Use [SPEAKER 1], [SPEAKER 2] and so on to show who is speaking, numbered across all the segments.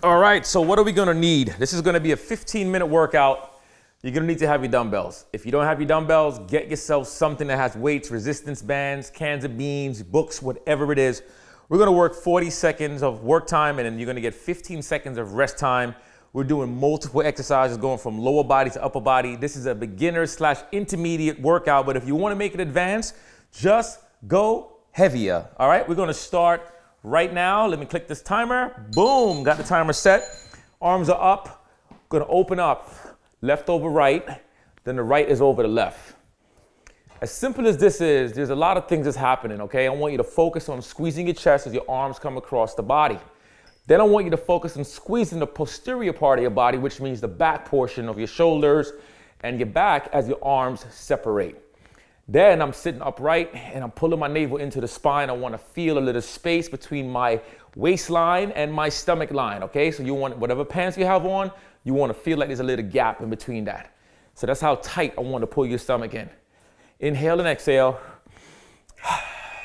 [SPEAKER 1] All right, so what are we gonna need? This is gonna be a 15 minute workout. You're gonna need to have your dumbbells. If you don't have your dumbbells, get yourself something that has weights, resistance bands, cans of beans, books, whatever it is. We're gonna work 40 seconds of work time and then you're gonna get 15 seconds of rest time. We're doing multiple exercises going from lower body to upper body. This is a beginner slash intermediate workout, but if you wanna make it advanced, just go heavier. All right, we're gonna start right now. Let me click this timer. Boom, got the timer set. Arms are up. Gonna open up, left over right, then the right is over the left. As simple as this is, there's a lot of things that's happening, okay? I want you to focus on squeezing your chest as your arms come across the body. Then I want you to focus on squeezing the posterior part of your body, which means the back portion of your shoulders and your back as your arms separate. Then I'm sitting upright and I'm pulling my navel into the spine. I want to feel a little space between my waistline and my stomach line, okay? So you want whatever pants you have on, you want to feel like there's a little gap in between that. So that's how tight I want to pull your stomach in. Inhale and exhale.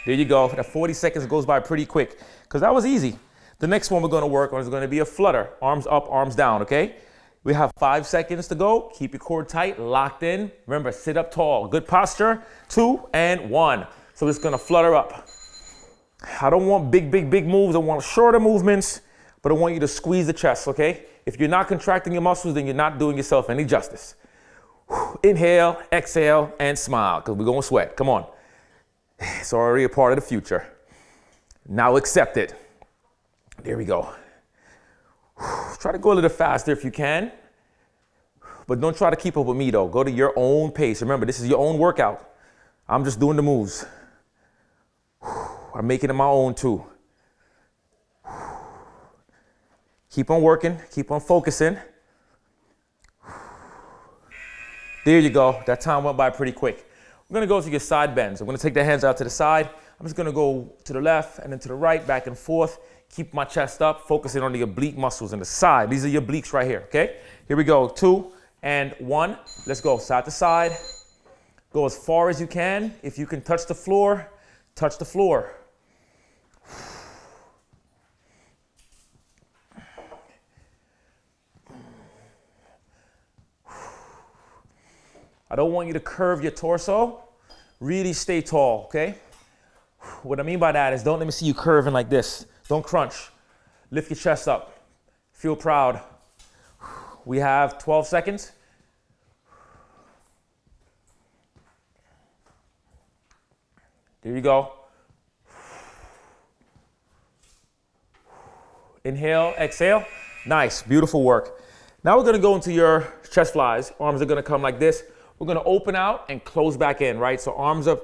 [SPEAKER 1] There you go. That 40 seconds goes by pretty quick because that was easy. The next one we're going to work on is going to be a flutter. Arms up, arms down, okay? We have five seconds to go. Keep your core tight, locked in. Remember, sit up tall. Good posture. Two and one. So it's gonna flutter up. I don't want big, big, big moves. I want shorter movements, but I want you to squeeze the chest, okay? If you're not contracting your muscles, then you're not doing yourself any justice. Inhale, exhale, and smile, because we're gonna sweat. Come on. It's already a part of the future. Now accept it. There we go. Try to go a little faster if you can. But don't try to keep up with me though. Go to your own pace. Remember, this is your own workout. I'm just doing the moves. I'm making it my own too. Keep on working, keep on focusing. There you go. That time went by pretty quick. We're gonna go to your side bends. I'm gonna take the hands out to the side. I'm just gonna go to the left and then to the right, back and forth. Keep my chest up, focusing on the oblique muscles in the side. These are your obliques right here, okay? Here we go, two and one. Let's go side to side. Go as far as you can. If you can touch the floor, touch the floor. I don't want you to curve your torso. Really stay tall, okay? What I mean by that is don't let me see you curving like this. Don't crunch. Lift your chest up. Feel proud. We have 12 seconds. There you go. Inhale, exhale. Nice, beautiful work. Now we're gonna go into your chest flies. Arms are gonna come like this. We're gonna open out and close back in, right? So arms up,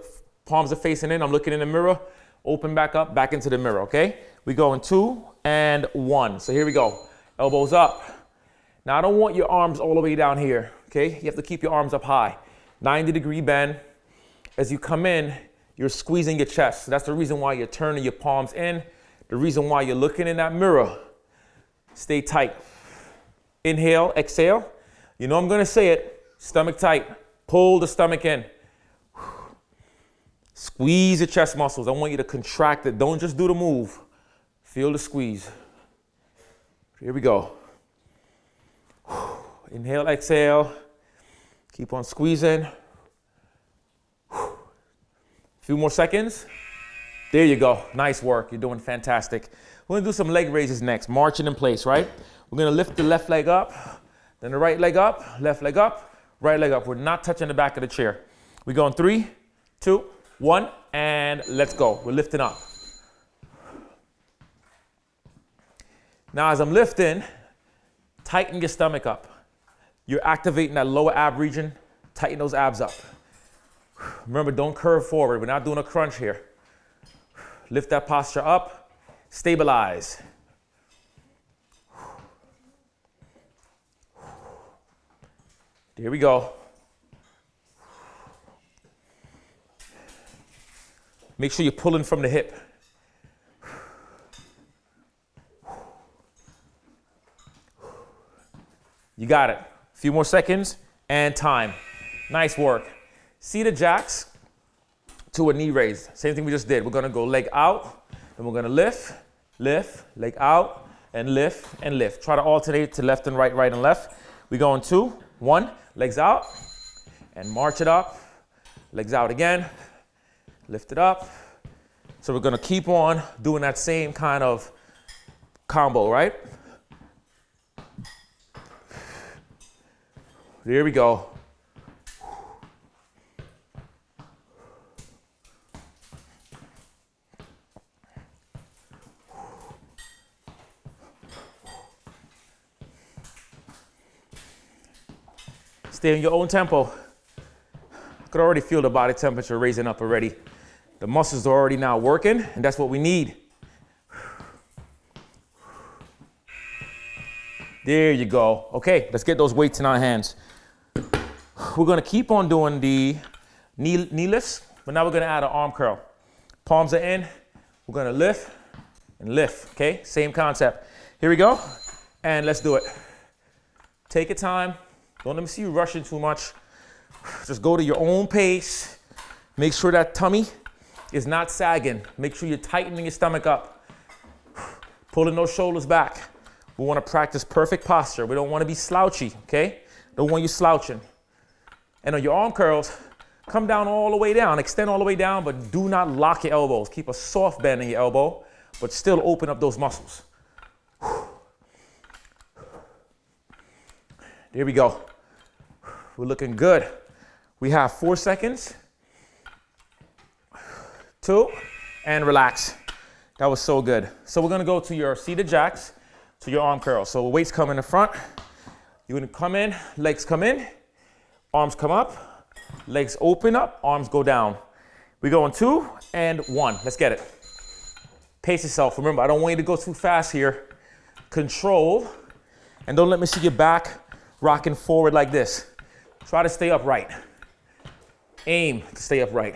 [SPEAKER 1] palms are facing in. I'm looking in the mirror. Open back up, back into the mirror, okay? We go in two and one. So here we go. Elbows up. Now I don't want your arms all the way down here, okay? You have to keep your arms up high. 90 degree bend. As you come in, you're squeezing your chest. So that's the reason why you're turning your palms in. The reason why you're looking in that mirror. Stay tight. Inhale, exhale. You know I'm gonna say it. Stomach tight. Pull the stomach in. Squeeze your chest muscles. I want you to contract it. Don't just do the move. Feel the squeeze. Here we go. Inhale, exhale. Keep on squeezing. A few more seconds. There you go. Nice work. You're doing fantastic. We're gonna do some leg raises next, marching in place, right? We're gonna lift the left leg up, then the right leg up, left leg up, right leg up. We're not touching the back of the chair. We go in three, two, one, and let's go. We're lifting up. Now, as I'm lifting, tighten your stomach up. You're activating that lower ab region. Tighten those abs up. Remember, don't curve forward. We're not doing a crunch here. Lift that posture up. Stabilize. Here we go. Make sure you're pulling from the hip. Got it. A few more seconds and time. Nice work. Seated jacks to a knee raise. Same thing we just did. We're gonna go leg out, and we're gonna lift, lift, leg out, and lift and lift. Try to alternate to left and right, right and left. We go in two, one, legs out, and march it up. Legs out again, lift it up. So we're gonna keep on doing that same kind of combo, right? There we go. Stay in your own tempo. I could already feel the body temperature raising up already. The muscles are already now working, and that's what we need. There you go. Okay, let's get those weights in our hands. We're gonna keep on doing the knee, knee lifts, but now we're gonna add an arm curl. Palms are in, we're gonna lift and lift, okay? Same concept. Here we go, and let's do it. Take your time, don't let me see you rushing too much. Just go to your own pace. Make sure that tummy is not sagging. Make sure you're tightening your stomach up. Pulling those shoulders back. We want to practice perfect posture. We don't want to be slouchy, okay? Don't want you slouching. And on your arm curls, come down all the way down. Extend all the way down, but do not lock your elbows. Keep a soft bend in your elbow, but still open up those muscles. There we go. We're looking good. We have four seconds. Two, and relax. That was so good. So we're gonna go to your seated jacks, to your arm curls. So weights come in the front. You're gonna come in, legs come in, arms come up, legs open up, arms go down. We go in two and one. Let's get it. Pace yourself. Remember, I don't want you to go too fast here. Control, and don't let me see your back rocking forward like this. Try to stay upright. Aim to stay upright.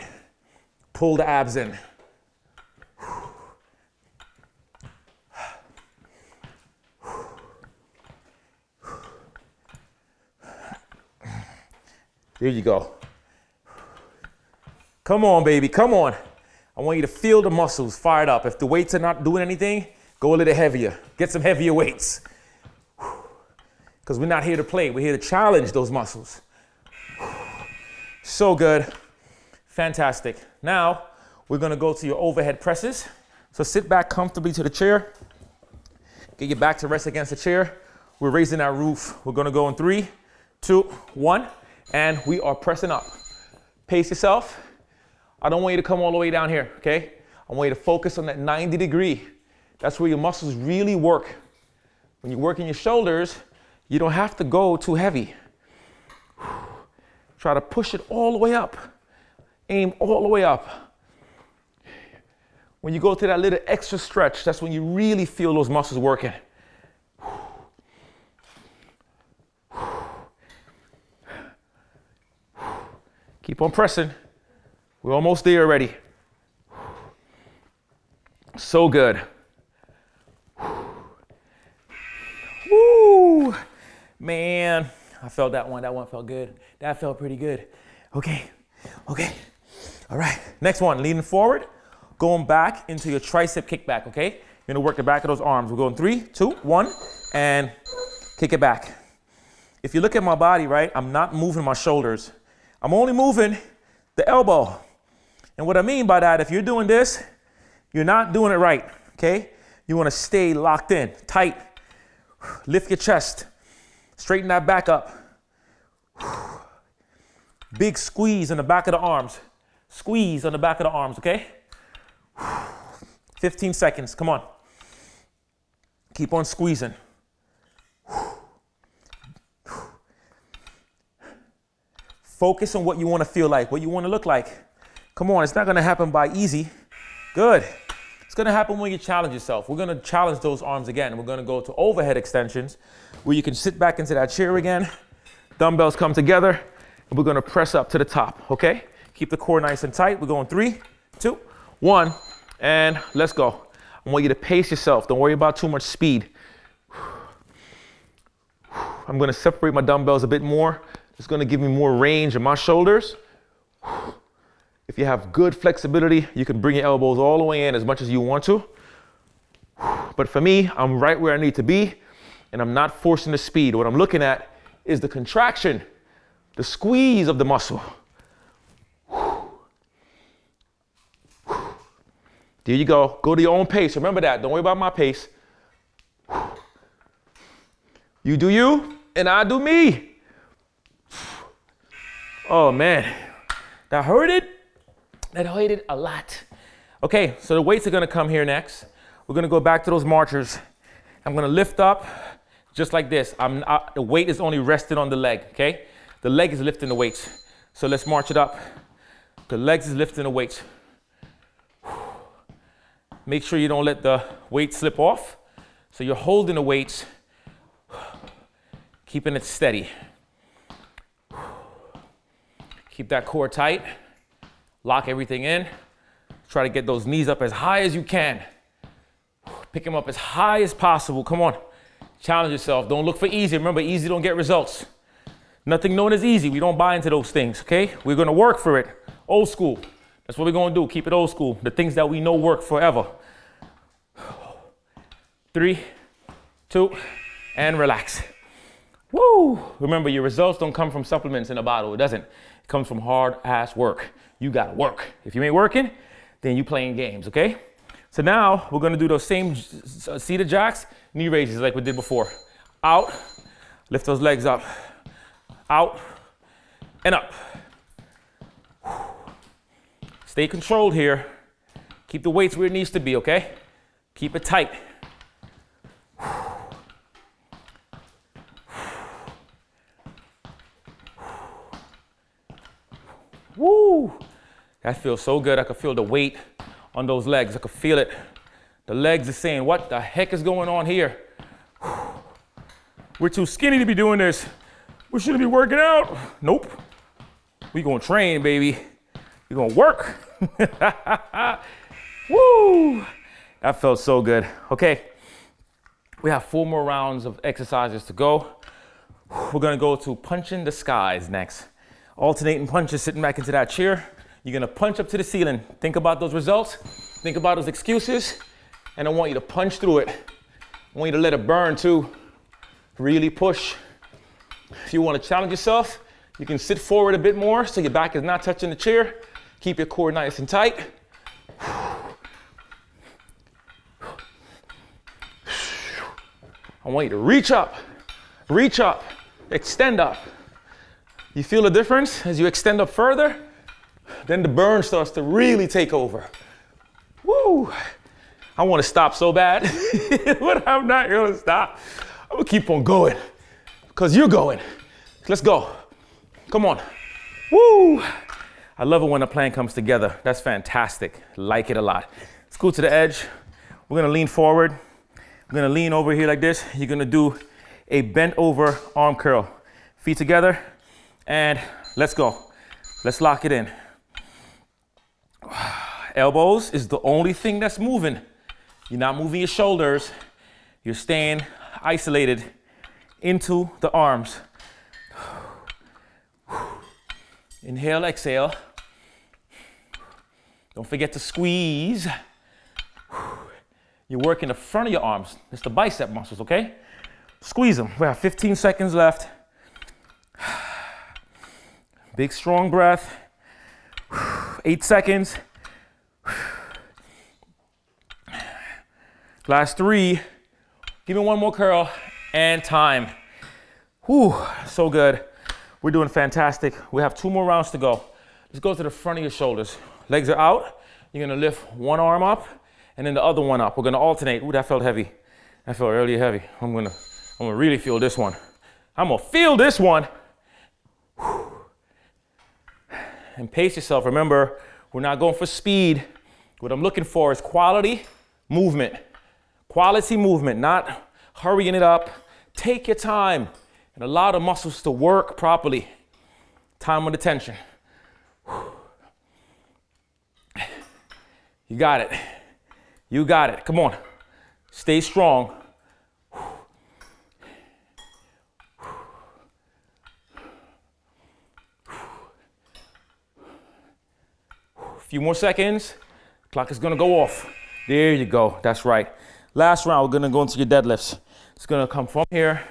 [SPEAKER 1] Pull the abs in. There you go. Come on, baby, come on. I want you to feel the muscles fired up. If the weights are not doing anything, go a little heavier. Get some heavier weights. Because we're not here to play, we're here to challenge those muscles. So good. Fantastic. Now, we're gonna go to your overhead presses. So sit back comfortably to the chair. Get your back to rest against the chair. We're raising our roof. We're gonna go in three, two, one, and we are pressing up. Pace yourself. I don't want you to come all the way down here, okay? I want you to focus on that 90 degree. That's where your muscles really work. When you're working your shoulders, you don't have to go too heavy. Try to push it all the way up. Aim all the way up. When you go to that little extra stretch, that's when you really feel those muscles working. Keep on pressing. We're almost there already. So good. Woo! Man. I felt that one. That one felt good. That felt pretty good. Okay, okay. All right, next one, leaning forward, going back into your tricep kickback, okay? You're gonna work the back of those arms. We're going three, two, one, and kick it back. If you look at my body, right, I'm not moving my shoulders. I'm only moving the elbow. And what I mean by that, if you're doing this, you're not doing it right, okay? You wanna stay locked in, tight. Lift your chest. Straighten that back up. Big squeeze in the back of the arms. Squeeze on the back of the arms, okay? 15 seconds, come on. Keep on squeezing. Focus on what you want to feel like, what you want to look like. Come on, it's not going to happen by easy. Good. It's going to happen when you challenge yourself. We're going to challenge those arms again. We're going to go to overhead extensions where you can sit back into that chair again. Dumbbells come together, and we're gonna press up to the top, okay? Keep the core nice and tight. We're going three, two, one, and let's go. I want you to pace yourself. Don't worry about too much speed. I'm gonna separate my dumbbells a bit more. It's gonna give me more range in my shoulders. If you have good flexibility, you can bring your elbows all the way in as much as you want to. But for me, I'm right where I need to be and I'm not forcing the speed. What I'm looking at is the contraction, the squeeze of the muscle. There you go. Go to your own pace. Remember that. Don't worry about my pace. You do you, and I do me. Oh man, that hurted. That hurted a lot. Okay, so the weights are gonna come here next. We're gonna go back to those marchers. I'm gonna lift up just like this. I'm not, the weight is only rested on the leg, okay? The leg is lifting the weights. So let's march it up. The legs is lifting the weights. Make sure you don't let the weight slip off. So you're holding the weights, keeping it steady. Keep that core tight. Lock everything in. Try to get those knees up as high as you can. Pick them up as high as possible. Come on. Challenge yourself. Don't look for easy. Remember, easy don't get results. Nothing known as easy. We don't buy into those things, okay? We're gonna work for it. Old school. That's what we're gonna do. Keep it old school. The things that we know work forever. Three, two, and relax. Woo! Remember, your results don't come from supplements in a bottle. It doesn't. Comes from hard ass work. You gotta work. If you ain't working, then you playing games, okay? So now we're gonna do those same uh, seated jacks, knee raises like we did before. Out, lift those legs up. Out, and up. Stay controlled here. Keep the weights where it needs to be, okay? Keep it tight. Woo! That feels so good. I could feel the weight on those legs. I could feel it. The legs are saying, what the heck is going on here? We're too skinny to be doing this. We shouldn't be working out. Nope. We gonna train, baby. We gonna work. Woo! That felt so good. Okay, we have four more rounds of exercises to go. We're gonna go to punching the skies next. Alternating punches, sitting back into that chair. You're gonna punch up to the ceiling. Think about those results. Think about those excuses. And I want you to punch through it. I want you to let it burn too. Really push. If you wanna challenge yourself, you can sit forward a bit more so your back is not touching the chair. Keep your core nice and tight. I want you to reach up, reach up, extend up. You feel the difference as you extend up further? Then the burn starts to really take over. Woo! I want to stop so bad, but I'm not gonna stop. I'm gonna keep on going because you're going. Let's go. Come on. Woo! I love it when a plan comes together. That's fantastic. Like it a lot. Let's go to the edge. We're gonna lean forward. We're gonna lean over here like this. You're gonna do a bent over arm curl. Feet together, and let's go. Let's lock it in. Elbows is the only thing that's moving. You're not moving your shoulders. You're staying isolated into the arms. Inhale, exhale. Don't forget to squeeze. You're working the front of your arms. It's the bicep muscles, okay? Squeeze them. We have 15 seconds left. Big strong breath. Eight seconds. Last three. Give me one more curl and time. Whew, so good. We're doing fantastic. We have two more rounds to go. Let's go to the front of your shoulders. Legs are out. You're gonna lift one arm up and then the other one up. We're gonna alternate. Ooh, that felt heavy. That felt really heavy. I'm gonna, I'm gonna really feel this one. I'm gonna feel this one. And pace yourself. Remember, we're not going for speed. What I'm looking for is quality movement. Quality movement, not hurrying it up. Take your time and allow the muscles to work properly. Time with attention. You got it. You got it. Come on. Stay strong. Few more seconds. Clock is gonna go off. There you go. That's right. Last round, we're gonna go into your deadlifts. It's gonna come from here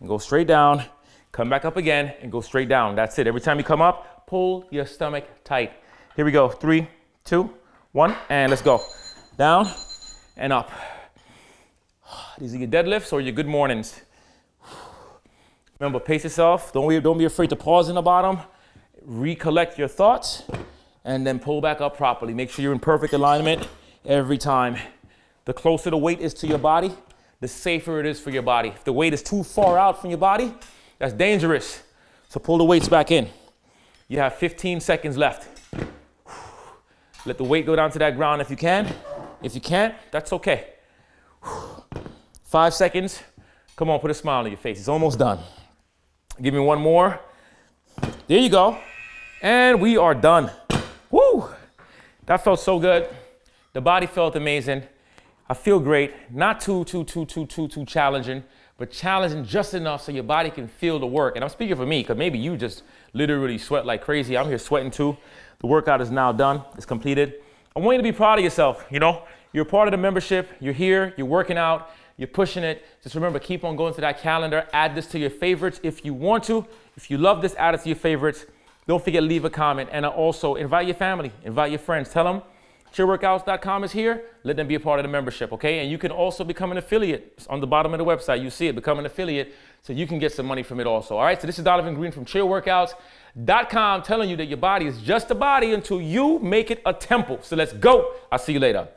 [SPEAKER 1] and go straight down, come back up again and go straight down. That's it. Every time you come up, pull your stomach tight. Here we go. Three, two, one, and let's go. Down and up. These are your deadlifts or your good mornings. Remember, pace yourself. Don't be, don't be afraid to pause in the bottom. Recollect your thoughts and then pull back up properly. Make sure you're in perfect alignment every time. The closer the weight is to your body, the safer it is for your body. If the weight is too far out from your body, that's dangerous. So pull the weights back in. You have 15 seconds left. Let the weight go down to that ground if you can. If you can't, that's okay. Five seconds. Come on, put a smile on your face. It's almost done. Give me one more. There you go. And we are done. Woo! That felt so good. The body felt amazing. I feel great. Not too, too, too, too, too, too challenging, but challenging just enough so your body can feel the work. And I'm speaking for me, because maybe you just literally sweat like crazy. I'm here sweating too. The workout is now done, it's completed. I want you to be proud of yourself. You know, you're part of the membership, you're here, you're working out, you're pushing it. Just remember, keep on going to that calendar. Add this to your favorites if you want to. If you love this, add it to your favorites. Don't forget, leave a comment. And also invite your family, invite your friends. Tell them chairworkouts.com is here. Let them be a part of the membership, okay? And you can also become an affiliate. It's on the bottom of the website, you see it. Become an affiliate so you can get some money from it also. All right, so this is Donovan Green from chairworkouts.com telling you that your body is just a body until you make it a temple. So let's go. I'll see you later.